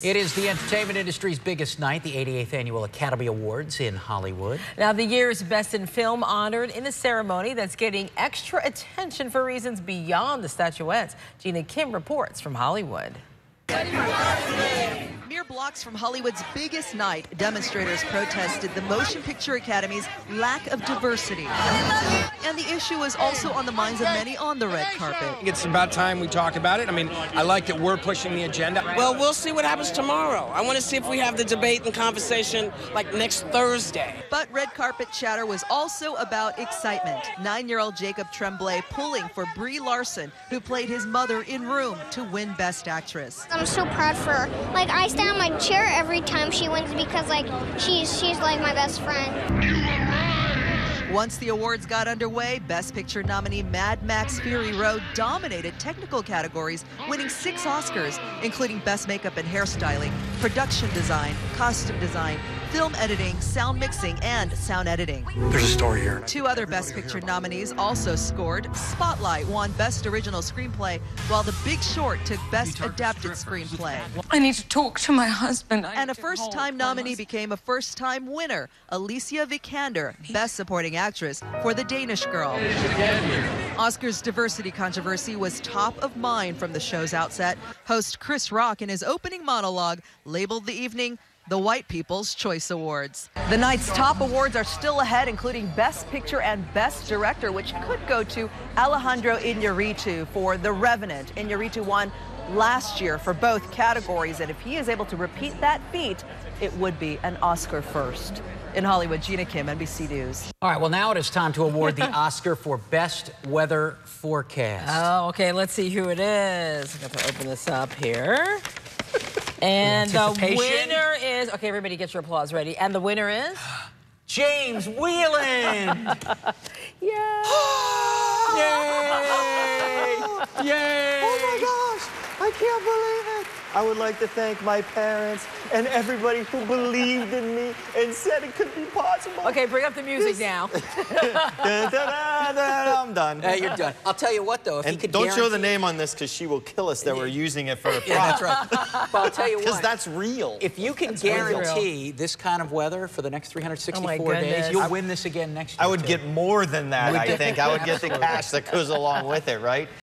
It is the entertainment industry's biggest night, the 88th Annual Academy Awards in Hollywood. Now, the year's Best in Film honored in a ceremony that's getting extra attention for reasons beyond the statuettes. Gina Kim reports from Hollywood. Mere blocks from Hollywood's biggest night, demonstrators protested the Motion Picture Academy's lack of diversity. And the issue is also on the minds of many on the red carpet. It's about time we talk about it. I mean, I like that we're pushing the agenda. Well, we'll see what happens tomorrow. I want to see if we have the debate and conversation like next Thursday. But red carpet chatter was also about excitement. Nine-year-old Jacob Tremblay pulling for Brie Larson, who played his mother in Room to win Best Actress. I'm so proud for her. Like I stand on my chair every time she wins because like she's she's like my best friend. Once the awards got underway, Best Picture nominee Mad Max Fury Road dominated technical categories, winning six Oscars, including Best Makeup and Hairstyling, Production Design, Costume Design, Film Editing, Sound Mixing, and Sound Editing. There's a story here. Two other Best Picture nominees also scored. Spotlight won Best Original Screenplay, while The Big Short took Best Adapted Screenplay. I need to talk to my husband. I And a first time nominee became a first time winner, Alicia Vikander, Best Supporting Actress for The Danish Girl. Oscar's diversity controversy was top of mind from the show's outset. Host Chris Rock, in his opening monologue, labeled the evening the White People's Choice Awards. The night's top awards are still ahead, including Best Picture and Best Director, which could go to Alejandro Iñárritu for The Revenant. Iñárritu won last year for both categories, and if he is able to repeat that feat, it would be an Oscar first. In Hollywood, Gina Kim, NBC News. All right, well, now it is time to award the Oscar for Best Weather Forecast. Oh, okay, let's see who it is. I got to open this up here. And the winner is, okay, everybody get your applause ready. And the winner is? James Whelan! Yeah. Yay! Yay! Oh my gosh, I can't believe it. I would like to thank my parents and everybody who believed in me and said it could be possible. Okay, bring up the music now. Da, da, da, da, I'm done. Hey, you're done. I'll tell you what, though, if you and could don't show the name on this because she will kill us that we're using it for a Yeah, that's right. But I'll tell you what. Because that's real. If you can real. guarantee this kind of weather for the next 364 days, you'll win this again next year. I would too. get more than that, I think. I would get the cash that goes along with it, right?